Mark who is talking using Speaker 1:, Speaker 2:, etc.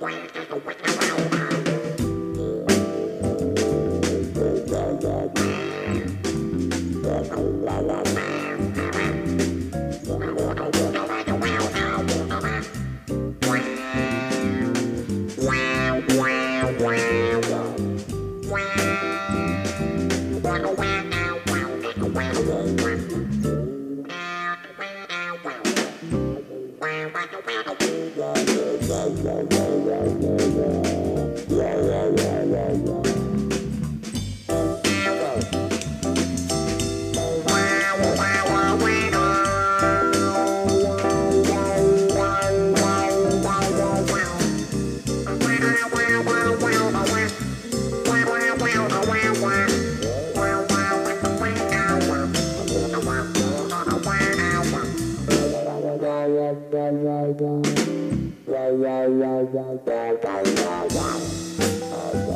Speaker 1: wow, wow, wow, wow. Bye. la la la la la